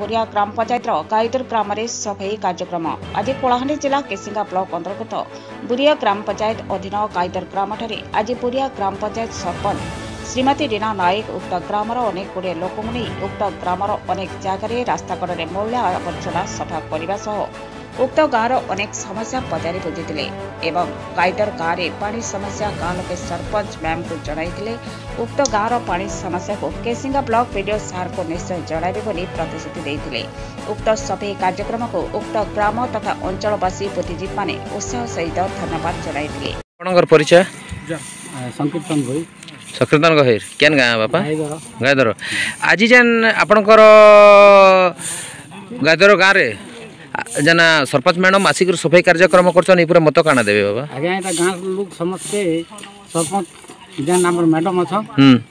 ବୋରିଆ ଗ୍ରାମ ପଞ୍ଚାୟତର ଗାଇଦୁର ଗ୍ରାମରେ ସଫେଇ କାର୍ଯ୍ୟକ୍ରମ ଆଜି କଳାହାଣ୍ଡି ଜିଲ୍ଲା କେସିଙ୍ଗା ବ୍ଲକ ଅନ୍ତର୍ଗତ ବୁରିଆ ଗ୍ରାମ ପଞ୍ଚାୟତ ଅଧୀନ ଗାଇଦର ଗ୍ରାମଠାରେ ଆଜି ବୁରିଆ ଗ୍ରାମ ପଞ୍ଚାୟତ ସରପଞ୍ଚ ଶ୍ରୀମତୀ ରୀନା ନାୟକ ଉକ୍ତ ଗ୍ରାମର ଅନେକ ଗୁଡ଼ିଏ ଲୋକଙ୍କୁ ନେଇ ଉକ୍ତ ଗ୍ରାମର ଅନେକ ଜାଗାରେ ରାସ୍ତାକଡ଼ରେ ମଇଳା ଆବର୍ଜନା ସଫା କରିବା ସହ उक्त गारो अनेक समस्या पचारि बुझिँदै गाईर सरपंच मैम गाँउ ल्यामै उक्त गाँ र पा समस्याको केसिङ ब्लक सार को निश्चय जे पनि प्रतिश्रुति उक्त को उक्त ग्राम तथा अञ्चलवासी बुद्धिजीवी सहित धन्यवाद जनचयतन आज आपर गाँडे जना सरपंच मैडम आसिक सफाई कार्यक्रम कर पूरा मत काना देवे बाबा आज्ञा एटा गांव लोग समस्ते सरपंच जन हमर मैडम अछ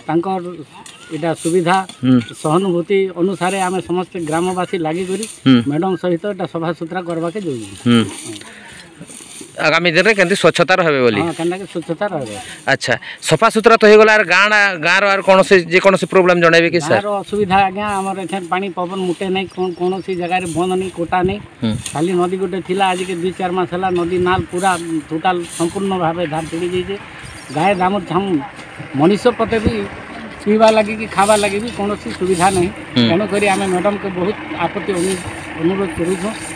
तांकर এটা সুবিধা সহানুভূতি অনুসারে আমি সমস্ত গ্রামবাসী লাগি করি ম্যাডাম সহিত এটা সভাসুতরা করবাকে যোগ্য আগামী দিনে কেমতি স্বচ্ছতা রহবে বলি হ্যাঁ, স্বচ্ছতা রহবে আচ্ছা সফা সুতরা তো হয়ে গলা আর গাঁ গাঁর আর কোণী যে কোণী প্রোবলেম জনাইবে কি স্যার অসুবিধা আজ্ঞা আমার এখান পানি পবন মুটে নাই কোণী জায়গায় বন্ধ নেই কোটা নেই খালি নদী গোটে লা আজকে দুই চার মাস হল নদী নাল পুরা টোটাল সম্পূর্ণ ভাবে ধার চড়ি যাইছে গায়ে দাম ঝাম মনীষ পথে বি পিবা লাগি কি খাবা লাগি বি কোণী সুবিধা নাই তেণুকরি আমি ম্যাডামকে বহুত আপত্তি অনুরোধ করুছু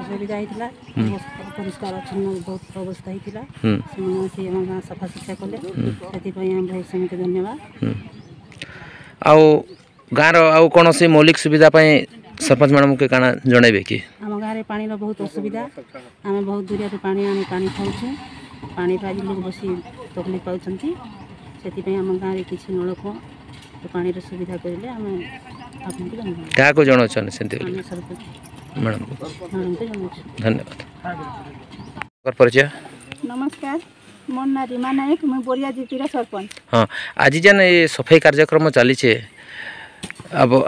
ଅସୁବିଧା ହେଇଥିଲା ପରିଷ୍କାର ଅଛନ୍ନ ବହୁତ ଅବସ୍ଥା ହେଇଥିଲା ସେମାନେ ସେ ଆମ ଗାଁ ସଫାସୁତୁରା କଲେ ସେଥିପାଇଁ ଆମେ ବହୁତ ସମସ୍ତେ ଧନ୍ୟବାଦ ଆଉ ଗାଁର ଆଉ କୌଣସି ମୌଳିକ ସୁବିଧା ପାଇଁ ସରପଞ୍ଚ ମ୍ୟାଡ଼ାମକୁ କାଣା ଜଣାଇବେ କି ଆମ ଗାଁରେ ପାଣିର ବହୁତ ଅସୁବିଧା ଆମେ ବହୁତ ଦୂରିଆରୁ ପାଣି ଆମେ ପାଣି ଖାଉଛୁ ପାଣିର ଆଜି ଲୋକ ବେଶୀ ତକଲିଫ ପାଉଛନ୍ତି ସେଥିପାଇଁ ଆମ ଗାଁରେ କିଛି ନଳକୂଅ ପାଣିର ସୁବିଧା କରିଲେ ଆମେ ଆପଣଙ୍କୁ ଜଣାଇବୁ କାହାକୁ ଜଣାଉଛନ୍ତି ସେମିତି ম্যাডাম ধন্যবাদ পরিচয় নমস্কার মোর না রিমা নায়ক মুই বরিয়া জিপির সরপঞ্চ হ্যাঁ আজি যেন এই সফাই কার্যক্রম চালিছে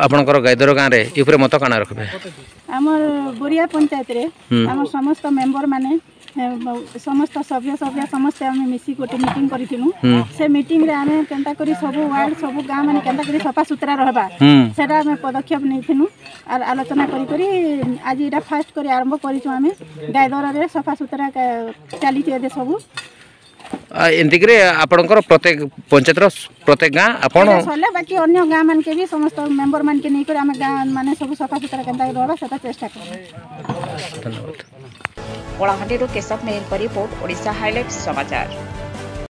আপনার গাইদর গাঁরে এ উপরে মত কানা রাখবে আমার বরিয়া পঞ্চায়েতরে আমার সমস্ত মেম্বর মানে ସମସ୍ତ ସଭ୍ୟ ସଭ୍ୟ ସମସ୍ତେ ଆମେ ମିଶି ଗୋଟେ ମିଟିଂ କରିଥିଲୁ ସେ ମିଟିଂରେ ଆମେ କେନ୍ତା କରି ସବୁ ୱାର୍ଡ ସବୁ ଗାଁ ମାନେ କେନ୍ତା କରି ସଫାସୁତୁରା ରହିବା ସେଟା ଆମେ ପଦକ୍ଷେପ ନେଇଥିଲୁ ଆର ଆଲୋଚନା କରି କରି ଆଜି ଏଇଟା ଫାଷ୍ଟ କରି ଆରମ୍ଭ କରିଛୁ ଆମେ ଗାଈଦରରେ ସଫାସୁତୁରା ଚାଲିଛି ଏବେ ସବୁ ଏମିତିକିରି ଆପଣଙ୍କର ପ୍ରତ୍ୟେକ ପଞ୍ଚାୟତର ପ୍ରତ୍ୟେକ ଗାଁ ଆପଣ ସରିଲେ ବାକି ଅନ୍ୟ ଗାଁ ମାନକେ ବି ସମସ୍ତ ମେମ୍ବର ମାନକେ ନେଇକରି ଆମେ ଗାଁ ମାନେ ସବୁ ସଫାସୁତୁରା କେନ୍ତା ରହିବା ସେଟା ଚେଷ୍ଟା କରିବା ଧନ୍ୟବାଦ कलाहां केशव मेहर रिपोर्ट ओडा हाइलाइट समाचार